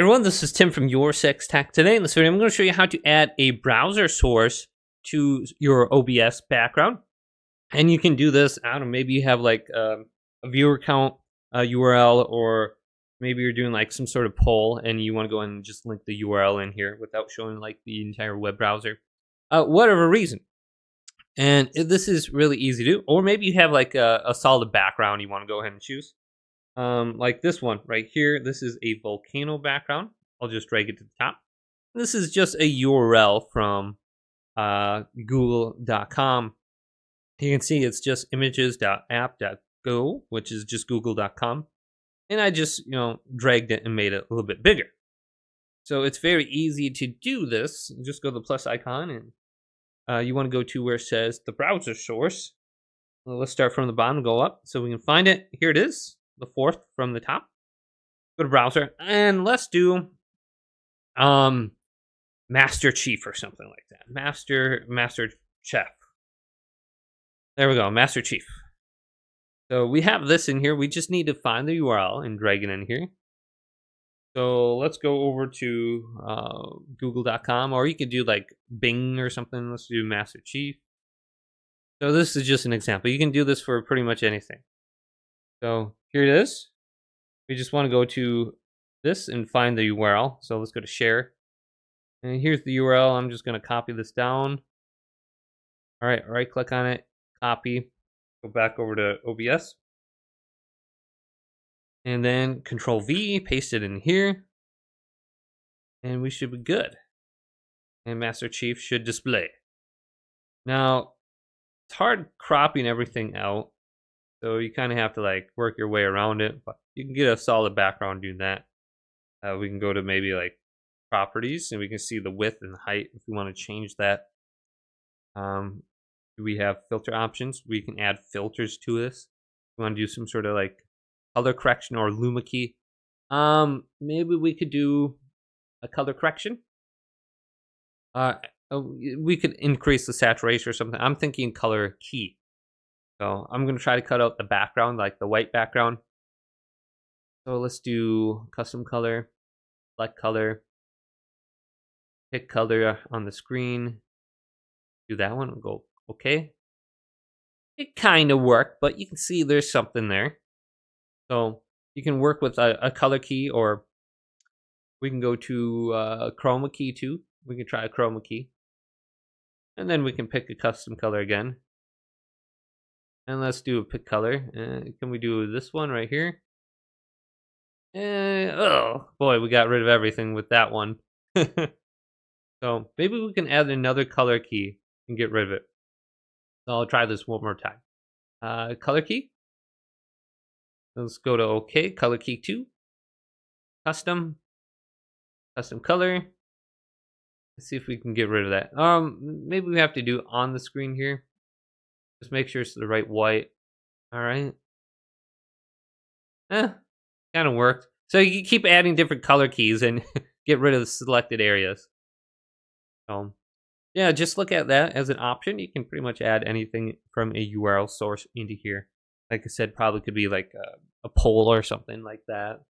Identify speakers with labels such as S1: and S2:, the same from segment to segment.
S1: everyone, this is Tim from Your Six Tech. Today in this video, I'm going to show you how to add a browser source to your OBS background. And you can do this, I don't know, maybe you have like um, a viewer count uh, URL or maybe you're doing like some sort of poll and you want to go and just link the URL in here without showing like the entire web browser. Uh, whatever reason. And this is really easy to do. Or maybe you have like a, a solid background you want to go ahead and choose. Um, like this one right here. This is a volcano background. I'll just drag it to the top. This is just a URL from uh, google.com. You can see it's just images.app.go, which is just google.com. And I just, you know, dragged it and made it a little bit bigger. So it's very easy to do this. Just go to the plus icon and uh, you want to go to where it says the browser source. Well, let's start from the bottom, go up so we can find it. Here it is, the fourth from the top. Go to browser and let's do um Master Chief or something like that. Master Master Chef. There we go, Master Chief. So we have this in here. We just need to find the URL and drag it in here. So let's go over to uh, google.com or you could do like Bing or something. Let's do Master Chief. So this is just an example. You can do this for pretty much anything. So here it is. We just want to go to this and find the URL. So let's go to share. And here's the URL. I'm just going to copy this down. All right, right click on it, copy, go back over to OBS and then control V, paste it in here, and we should be good. And Master Chief should display. Now, it's hard cropping everything out, so you kind of have to like work your way around it, but you can get a solid background doing that. Uh, we can go to maybe like properties and we can see the width and height if we want to change that. Um, we have filter options. We can add filters to this. We want to do some sort of like color correction or luma key. Um, maybe we could do a color correction. Uh, uh, we could increase the saturation or something. I'm thinking color key. So I'm going to try to cut out the background, like the white background. So let's do custom color, select color, pick color on the screen. Do that one and go okay. It kind of worked, but you can see there's something there. So you can work with a, a color key or we can go to uh, chroma key too. We can try a chroma key. And then we can pick a custom color again. And let's do a pick color. Uh, can we do this one right here? Uh, oh boy, we got rid of everything with that one. so maybe we can add another color key and get rid of it. So I'll try this one more time. Uh, color key. Let's go to OK, color key 2, custom, custom color. Let's see if we can get rid of that. Um, maybe we have to do on the screen here. Just make sure it's the right white. All right. Eh, kind of worked. So you keep adding different color keys and get rid of the selected areas. So yeah, just look at that as an option. You can pretty much add anything from a URL source into here. Like I said, probably could be like a, a poll or something like that.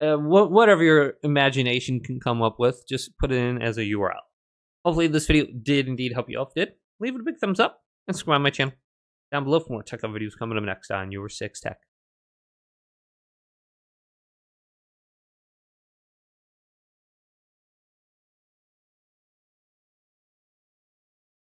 S1: Uh, wh whatever your imagination can come up with, just put it in as a URL. Hopefully this video did indeed help you out. If did, leave it a big thumbs up and subscribe to my channel down below for more tech videos coming up next on Your Six Tech.